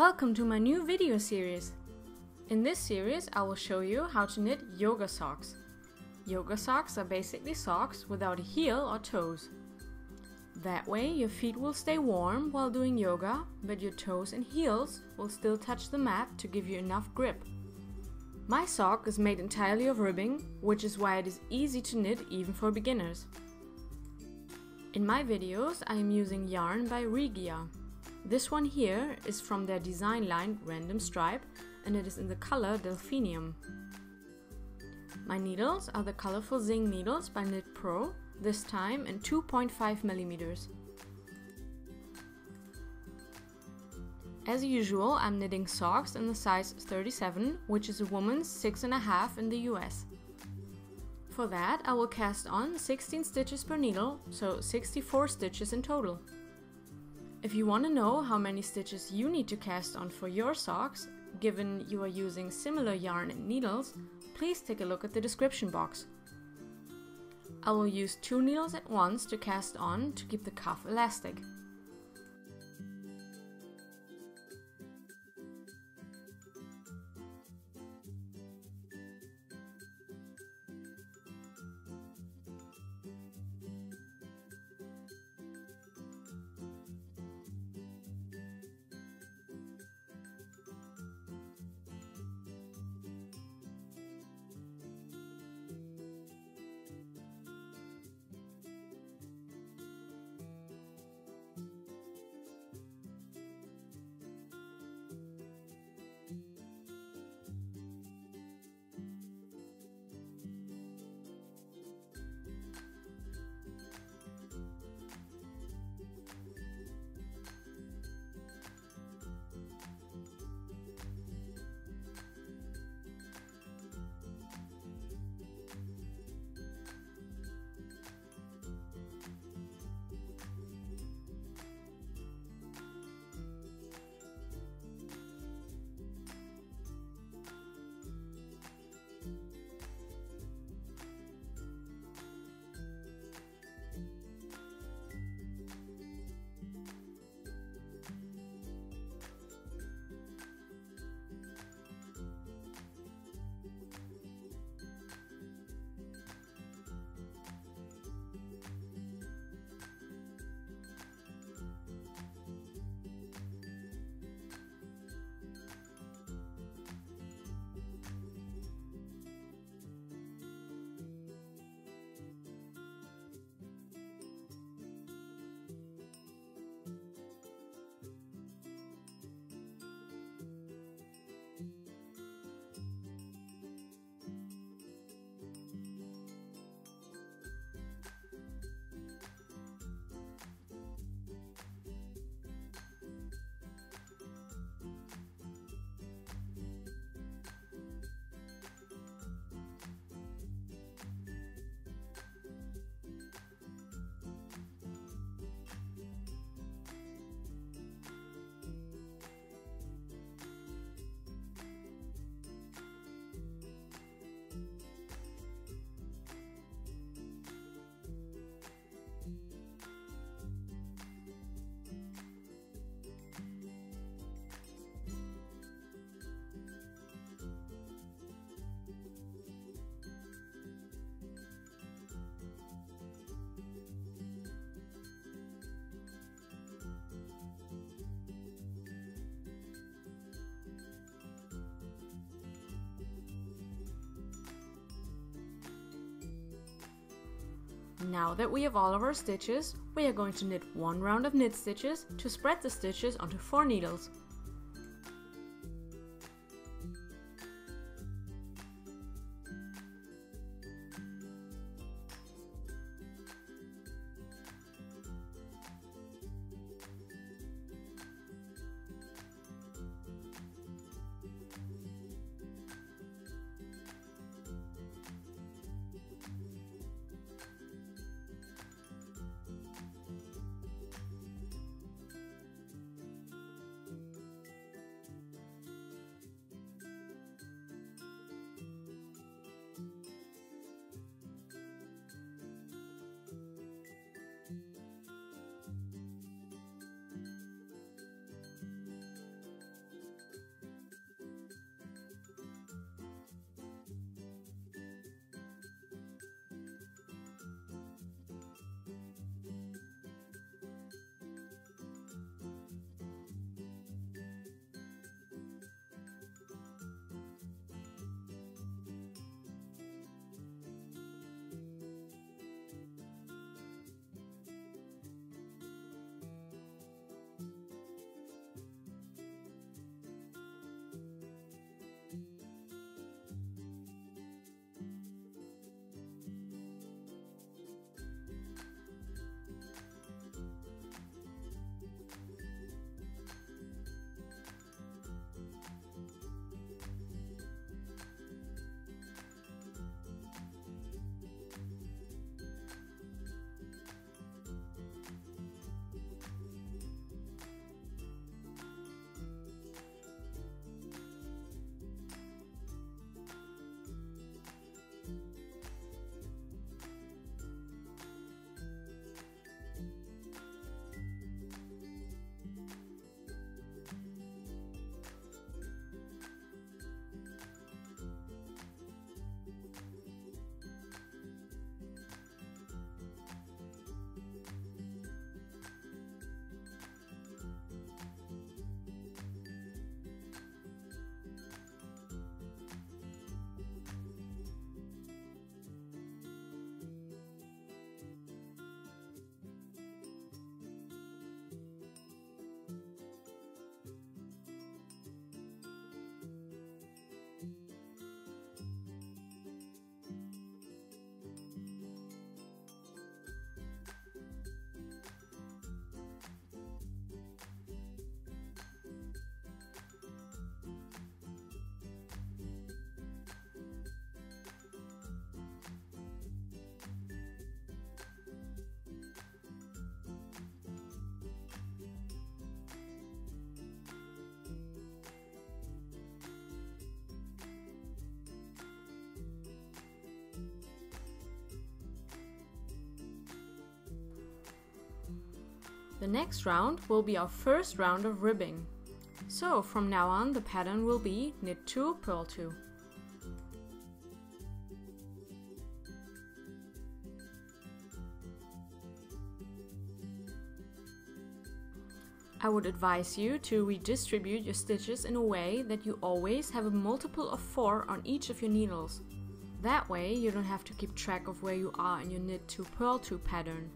Welcome to my new video series. In this series I will show you how to knit yoga socks. Yoga socks are basically socks without a heel or toes. That way your feet will stay warm while doing yoga, but your toes and heels will still touch the mat to give you enough grip. My sock is made entirely of ribbing, which is why it is easy to knit even for beginners. In my videos I am using yarn by Regia. This one here is from their design line Random Stripe and it is in the color Delphinium. My needles are the colorful Zing needles by Knit Pro, this time in 2.5 millimeters. As usual, I'm knitting socks in the size 37, which is a woman's 6.5 in the US. For that, I will cast on 16 stitches per needle, so 64 stitches in total. If you want to know how many stitches you need to cast on for your socks, given you are using similar yarn and needles, please take a look at the description box. I will use two needles at once to cast on to keep the cuff elastic. Now that we have all of our stitches, we are going to knit one round of knit stitches to spread the stitches onto four needles. The next round will be our first round of ribbing. So from now on the pattern will be knit 2, purl 2. I would advise you to redistribute your stitches in a way that you always have a multiple of 4 on each of your needles. That way you don't have to keep track of where you are in your knit 2 purl 2 pattern.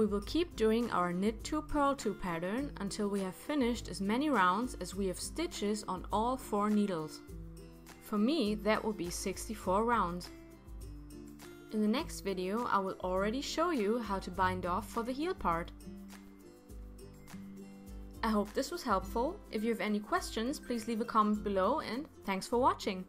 We will keep doing our knit 2 purl 2 pattern until we have finished as many rounds as we have stitches on all 4 needles. For me that will be 64 rounds. In the next video I will already show you how to bind off for the heel part. I hope this was helpful. If you have any questions please leave a comment below and thanks for watching!